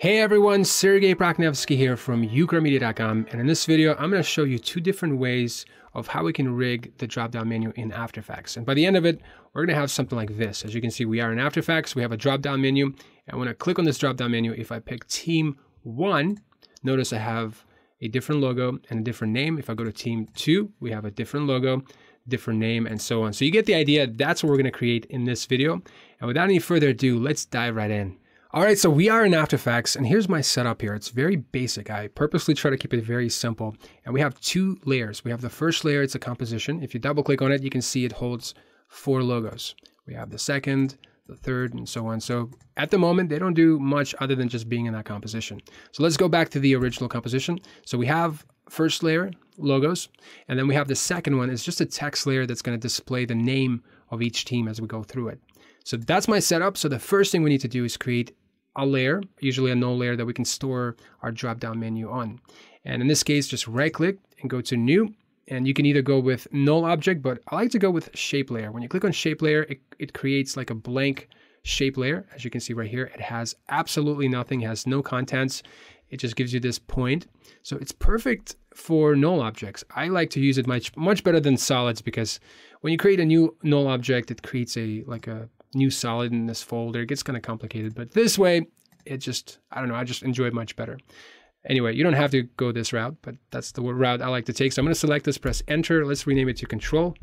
Hey everyone, Sergei Prokhnevskiy here from ukramedia.com and in this video I'm going to show you two different ways of how we can rig the drop-down menu in After Effects. And by the end of it, we're going to have something like this. As you can see, we are in After Effects, we have a drop-down menu, and when I click on this drop-down menu, if I pick Team 1, notice I have a different logo and a different name. If I go to Team 2, we have a different logo, different name, and so on. So you get the idea, that's what we're going to create in this video. And without any further ado, let's dive right in. All right, so we are in After Effects, and here's my setup here. It's very basic. I purposely try to keep it very simple. And we have two layers. We have the first layer, it's a composition. If you double click on it, you can see it holds four logos. We have the second, the third, and so on. So at the moment, they don't do much other than just being in that composition. So let's go back to the original composition. So we have first layer, logos, and then we have the second one. It's just a text layer that's going to display the name of each team as we go through it. So that's my setup. So the first thing we need to do is create a layer, usually a null layer that we can store our drop down menu on. And in this case, just right click and go to new. And you can either go with null object, but I like to go with shape layer. When you click on shape layer, it, it creates like a blank shape layer. As you can see right here, it has absolutely nothing, has no contents. It just gives you this point. So it's perfect for null objects. I like to use it much much better than solids because when you create a new null object, it creates a like a new solid in this folder. It gets kind of complicated, but this way, it just, I don't know, I just enjoy it much better. Anyway, you don't have to go this route, but that's the route I like to take. So I'm going to select this, press enter. Let's rename it to control.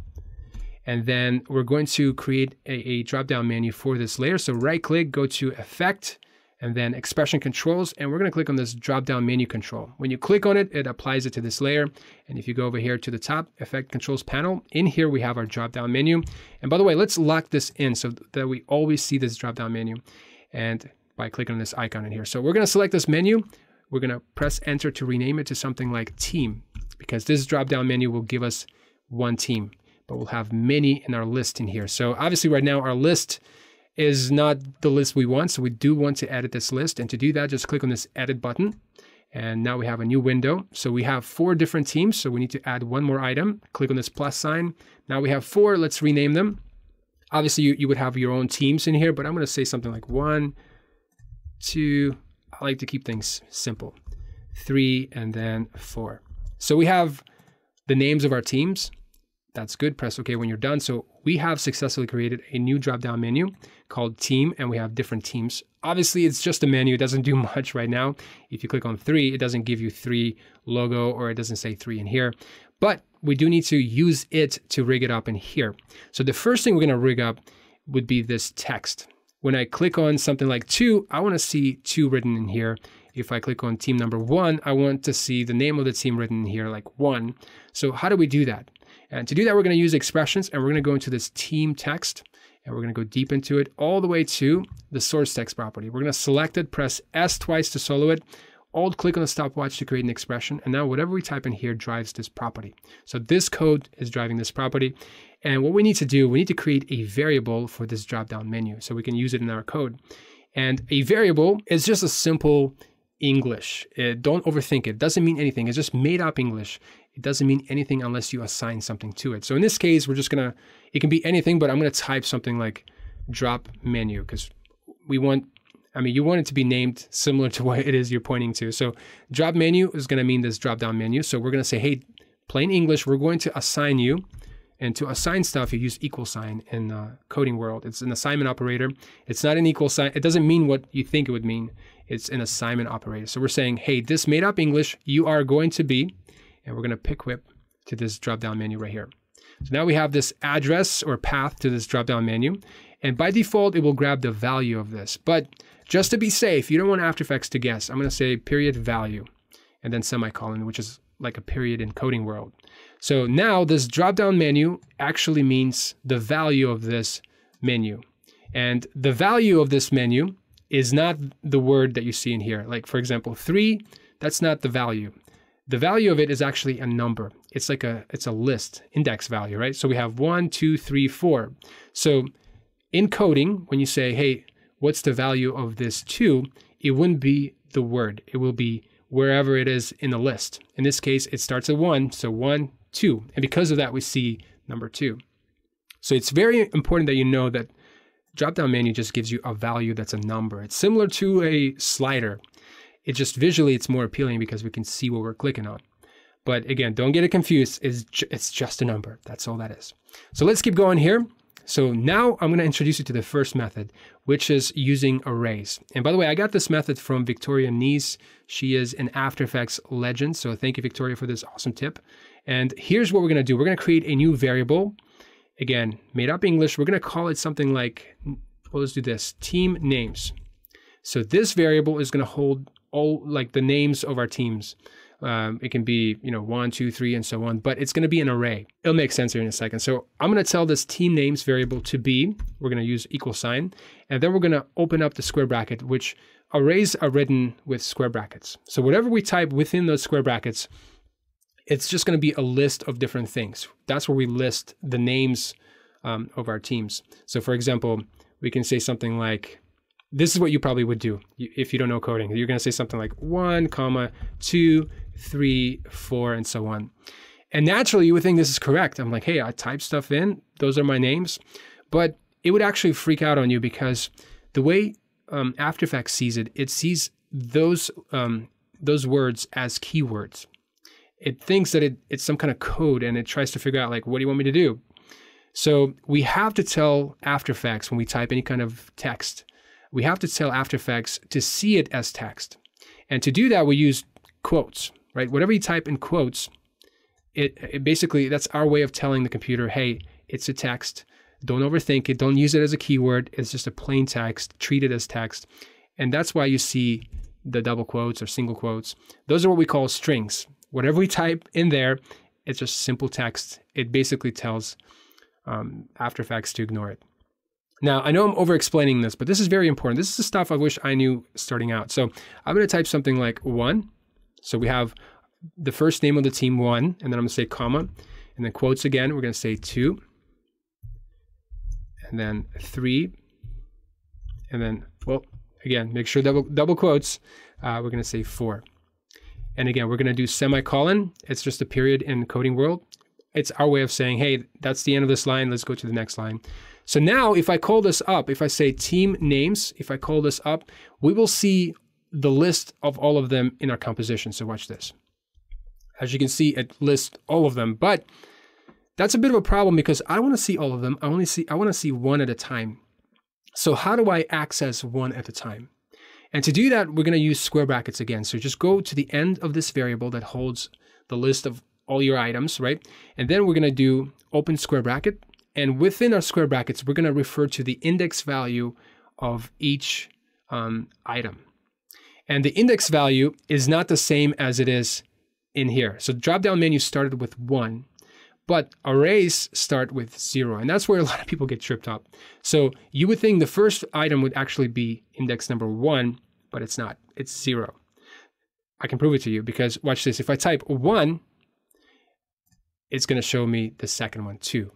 And then we're going to create a, a drop-down menu for this layer. So right click, go to effect, and then expression controls, and we're gonna click on this drop-down menu control. When you click on it, it applies it to this layer. And if you go over here to the top, effect controls panel, in here we have our drop-down menu. And by the way, let's lock this in so that we always see this drop-down menu. And by clicking on this icon in here. So we're gonna select this menu, we're gonna press enter to rename it to something like team, because this drop-down menu will give us one team, but we'll have many in our list in here. So obviously right now our list is not the list we want. So we do want to edit this list. And to do that, just click on this edit button. And now we have a new window. So we have four different teams. So we need to add one more item. Click on this plus sign. Now we have four. Let's rename them. Obviously, you, you would have your own teams in here, but I'm going to say something like one, two. I like to keep things simple. Three, and then four. So we have the names of our teams. That's good. Press OK when you're done. So we have successfully created a new drop-down menu called team and we have different teams. Obviously, it's just a menu. It doesn't do much right now. If you click on three, it doesn't give you three logo or it doesn't say three in here. But we do need to use it to rig it up in here. So the first thing we're going to rig up would be this text. When I click on something like two, I want to see two written in here. If I click on team number one, I want to see the name of the team written here like one. So how do we do that? And to do that, we're going to use expressions and we're going to go into this team text and we're going to go deep into it all the way to the source text property. We're going to select it, press S twice to solo it, alt click on the stopwatch to create an expression. And now whatever we type in here drives this property. So this code is driving this property. And what we need to do, we need to create a variable for this drop-down menu so we can use it in our code. And a variable is just a simple English. It, don't overthink it. it. Doesn't mean anything. It's just made up English. It doesn't mean anything unless you assign something to it. So in this case, we're just gonna, it can be anything, but I'm gonna type something like drop menu because we want, I mean, you want it to be named similar to what it is you're pointing to. So drop menu is gonna mean this drop down menu. So we're gonna say, hey, plain English, we're going to assign you and to assign stuff, you use equal sign in uh, coding world. It's an assignment operator. It's not an equal sign. It doesn't mean what you think it would mean. It's an assignment operator. So we're saying, hey, this made up English, you are going to be, and we're going to pick whip to this drop down menu right here. So now we have this address or path to this drop down menu. And by default, it will grab the value of this. But just to be safe, you don't want After Effects to guess. I'm going to say period value and then semicolon, which is like a period in coding world. So now this drop down menu actually means the value of this menu. And the value of this menu is not the word that you see in here. Like for example, three, that's not the value. The value of it is actually a number. It's like a it's a list, index value, right? So we have one, two, three, four. So in coding, when you say, hey, what's the value of this two, it wouldn't be the word. It will be wherever it is in the list. In this case, it starts at one, so one, two. And because of that, we see number two. So it's very important that you know that drop down menu just gives you a value that's a number. It's similar to a slider. It just visually, it's more appealing because we can see what we're clicking on. But again, don't get it confused. It's, ju- it's just a number. That's all that is. So let's keep going here. So now I'm going to introduce you to the first method, which is using arrays. And by the way, I got this method from Victoria Nece. She is an After Effects legend. So thank you, Victoria, for this awesome tip. And here's what we're going to do. We're going to create a new variable. Again, made up English. We're going to call it something like, well, let's do this, team names. So this variable is going to hold all like the names of our teams. Um, it can be, you know, one, two, three, and so on, but it's going to be an array. It'll make sense here in a second. So I'm going to tell this team names variable to be, we're going to use equal sign, and then we're going to open up the square bracket, which arrays are written with square brackets. So whatever we type within those square brackets, it's just going to be a list of different things. That's where we list the names um, of our teams. So for example, we can say something like, this is what you probably would do if you don't know coding. You're going to say something like one, comma, two, three, four, and so on. And naturally, you would think this is correct. I'm like, hey, I type stuff in. Those are my names. But it would actually freak out on you because the way um, After Effects sees it, it sees those um, those words as keywords. It thinks that it, it's some kind of code and it tries to figure out like, what do you want me to do? So we have to tell After Effects when we type any kind of text, we have to tell After Effects to see it as text. And to do that, we use quotes right? Whatever you type in quotes, it, it basically that's our way of telling the computer, hey, it's a text. Don't overthink it. Don't use it as a keyword. It's just a plain text. Treat it as text. And that's why you see the double quotes or single quotes. Those are what we call strings. Whatever we type in there, it's just simple text. It basically tells um, After Effects to ignore it. Now, I know I'm over explaining this, but this is very important. This is the stuff I wish I knew starting out. So I'm going to type something like one, so we have the first name of the team one, and then I'm going to say comma, and then quotes again. We're going to say two, and then three, and then well again make sure double double quotes. Uh, we're going to say four, and again we're going to do semicolon. It's just a period in coding world. It's our way of saying, hey, that's the end of this line. Let's go to the next line. So now if I call this up, if I say team names, if I call this up, we will see the list of all of them in our composition. So watch this. As you can see, it lists all of them, but that's a bit of a problem because I want to see all of them. I only see I want to see one at a time. So how do I access one at a time? And to do that, we're going to use square brackets again. So just go to the end of this variable that holds the list of all your items, right? And then we're going to do open square bracket. And within our square brackets, we're going to refer to the index value of each um, item. And the index value is not the same as it is in here. So drop down menu started with one, but arrays start with zero. And that's where a lot of people get tripped up. So you would think the first item would actually be index number one, but it's not, it's zero. I can prove it to you because watch this. If I type one, it's going to show me the second one too,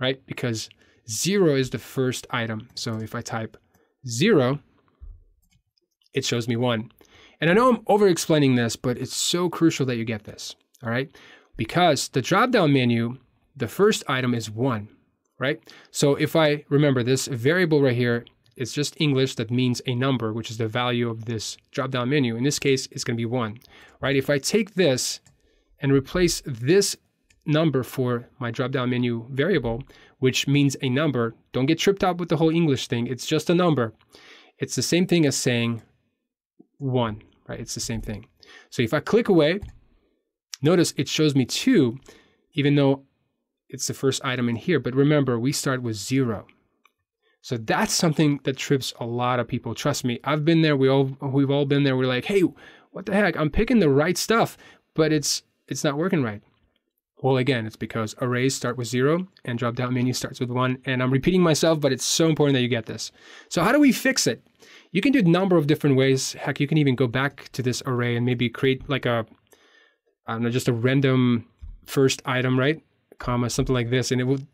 right? Because zero is the first item. So if I type zero, it shows me one. And I know I'm over explaining this, but it's so crucial that you get this, all right? Because the drop down menu, the first item is one, right? So if I remember this variable right here, it's just English that means a number, which is the value of this drop down menu. In this case, it's going to be one, right? If I take this and replace this number for my drop down menu variable, which means a number, don't get tripped up with the whole English thing. It's just a number. It's the same thing as saying 1, right? It's the same thing. So if I click away, notice it shows me 2, even though it's the first item in here. But remember, we start with 0. So that's something that trips a lot of people. Trust me, I've been there. We all we've all been there. We're like, hey, what the heck? I'm picking the right stuff, but it's it's not working right. Well, again, it's because arrays start with zero and drop down menu starts with one. And I'm repeating myself, but it's so important that you get this. So how do we fix it? You can do a number of different ways. Heck, you can even go back to this array and maybe create like a, I don't know, just a random first item, right? Comma, something like this, and it would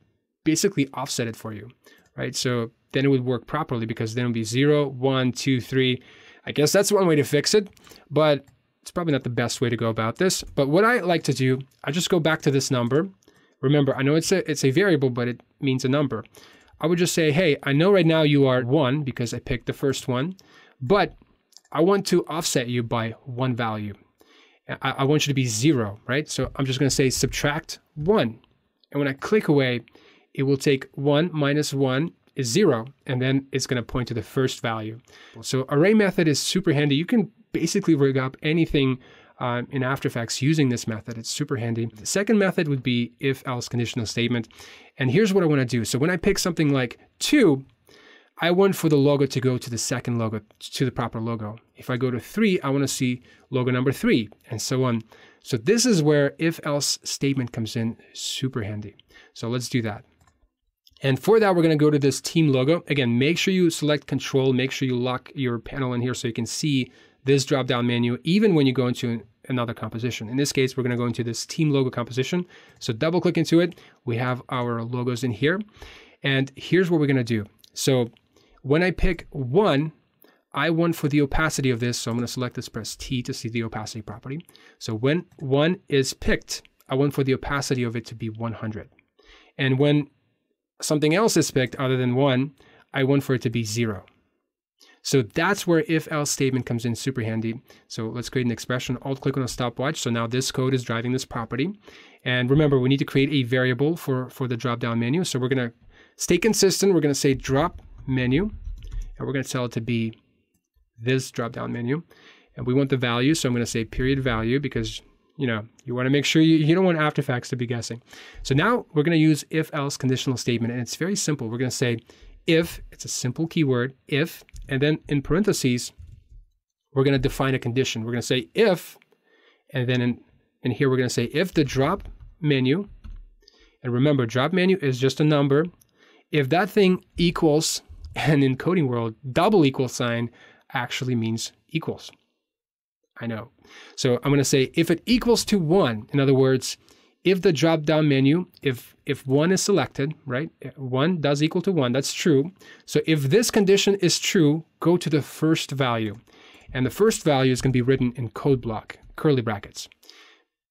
basically offset it for you, right? So then it would work properly because then it would be zero, one, two, three. I guess that's one way to fix it, but it's probably not the best way to go about this. But what I like to do, I just go back to this number. Remember, I know it's a it's a variable, but it means a number. I would just say, hey, I know right now you are one because I picked the first one, but I want to offset you by one value. I, I want you to be zero, right? So I'm just going to say subtract one. And when I click away, it will take one minus one is zero, and then it's going to point to the first value. So array method is super handy. You can basically rig up anything um, in After Effects using this method. It's super handy. The second method would be if else conditional statement. And here's what I want to do. So when I pick something like two, I want for the logo to go to the second logo, to the proper logo. If I go to three, I want to see logo number three, and so on. So this is where if else statement comes in super handy. So let's do that. And for that, we're going to go to this team logo. Again, make sure you select control, make sure you lock your panel in here so you can see this drop down menu, even when you go into another composition. In this case, we're going to go into this team logo composition. So double click into it. We have our logos in here. And here's what we're going to do. So when I pick one, I want for the opacity of this, so I'm going to select this, press T to see the opacity property. So when one is picked, I want for the opacity of it to be 100. And when something else is picked other than one, I want for it to be zero. So that's where if else statement comes in super handy. So let's create an expression, alt click on a stopwatch. So now this code is driving this property. And remember, we need to create a variable for, for the drop down menu. So we're going to stay consistent. We're going to say drop menu, and we're going to tell it to be this drop down menu. And we want the value. So I'm going to say period value because you know, you want to make sure you, you don't want After Effects to be guessing. So now we're going to use if else conditional statement. And it's very simple. We're going to say if, it's a simple keyword, if, and then in parentheses, we're going to define a condition. We're going to say if, and then in, in here we're going to say if the drop menu, and remember, drop menu is just a number. If that thing equals, and in coding world, double equal sign actually means equals. I know. So I'm going to say if it equals to one, in other words, if the drop down menu, if if one is selected, right, one does equal to one, that's true. So if this condition is true, go to the first value. And the first value is going to be written in code block, curly brackets.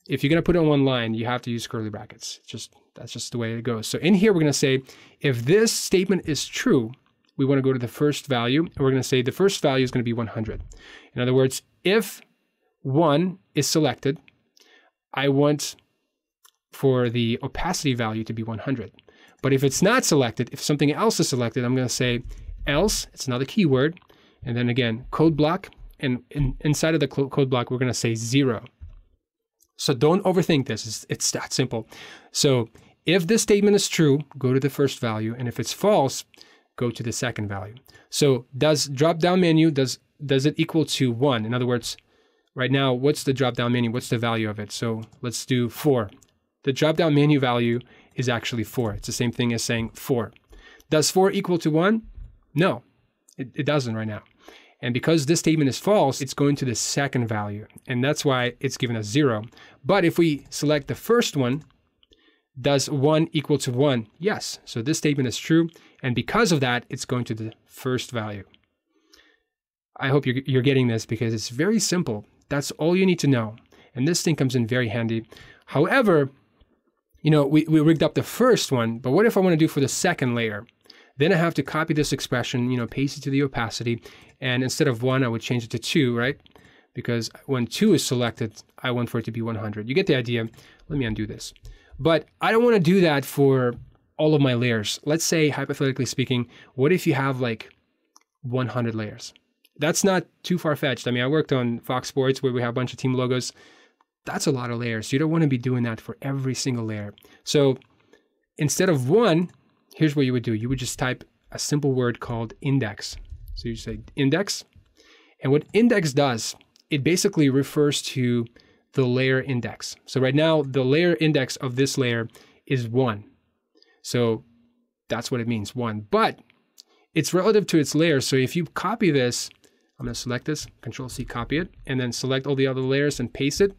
If you're going to put it on one line, you have to use curly brackets. just that's just the way it goes. So in here, we're going to say if this statement is true, we want to go to the first value, and we're going to say the first value is going to be 100. In other words, if 1 is selected, I want for the opacity value to be 100. But if it's not selected, if something else is selected, I'm going to say else, it's another keyword, and then again, code block, and in, inside of the code block, we're going to say 0. So don't overthink this. It's, it's that simple. So if this statement is true, go to the first value, and if it's false, go to the second value. So does drop down menu, does, does it equal to 1? In other words, Right now, what's the drop down menu? What's the value of it? So let's do four. The drop down menu value is actually four. It's the same thing as saying four. Does four equal to one? No, it, it doesn't right now. And because this statement is false, it's going to the second value. And that's why it's given us zero. But if we select the first one, does one equal to one? Yes. So this statement is true. And because of that, it's going to the first value. I hope you're, you're getting this because it's very simple. That's all you need to know. And this thing comes in very handy. However, you know, we, we rigged up the first one, but what if I want to do for the second layer? Then I have to copy this expression, you know, paste it to the opacity, and instead of one, I would change it to two, right? Because when two is selected, I want for it to be 100. You get the idea. Let me undo this. But I don't want to do that for all of my layers. Let's say, hypothetically speaking, what if you have like 100 layers? that's not too far fetched. I mean, I worked on Fox Sports where we have a bunch of team logos. That's a lot of layers. You don't want to be doing that for every single layer. So instead of one, here's what you would do. You would just type a simple word called index. So you say index. And what index does, it basically refers to the layer index. So right now, the layer index of this layer is one. So that's what it means, one. But it's relative to its layer. So if you copy this I'm going to select this, Control C, copy it, and then select all the other layers and paste it.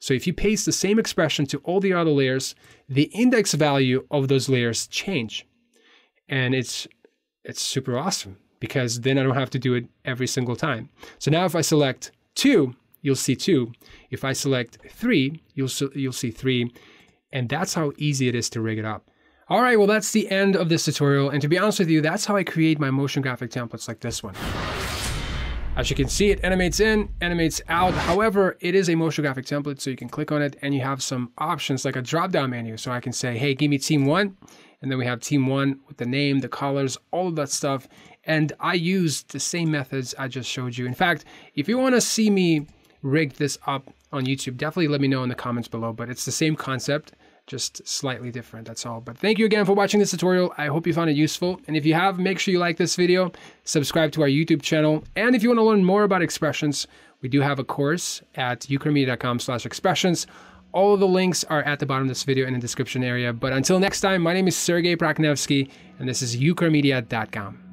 So if you paste the same expression to all the other layers, the index value of those layers change. And it's it's super awesome because then I don't have to do it every single time. So now if I select 2, you'll see 2. If I select 3, you'll you'll see 3. And that's how easy it is to rig it up. All right, well that's the end of this tutorial and to be honest with you, that's how I create my motion graphic templates like this one. As you can see, it animates in, animates out. However, it is a motion graphic template, so you can click on it and you have some options like a drop-down menu. So I can say, hey, give me team one. And then we have team one with the name, the colors, all of that stuff. And I used the same methods I just showed you. In fact, if you want to see me rig this up on YouTube, definitely let me know in the comments below. But it's the same concept just slightly different, that's all. But thank you again for watching this tutorial. I hope you found it useful. And if you have, make sure you like this video, subscribe to our YouTube channel. And if you want to learn more about expressions, we do have a course at ukramedia.com slash expressions. All of the links are at the bottom of this video in the description area. But until next time, my name is Sergei Prokhnevskiy, and this is ukramedia.com.